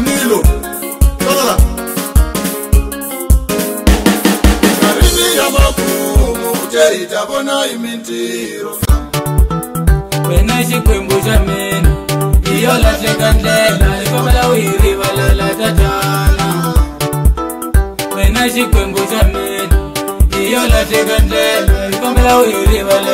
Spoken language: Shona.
manilo tolola karini ya makumu jeitavona imintiro wena xikwembu xa mina hi yo lahleka ndlela i kombela u hi rivalela tatana wena xikwembu xa mina hi yo lahleka ndlela i kombela u hi rivalela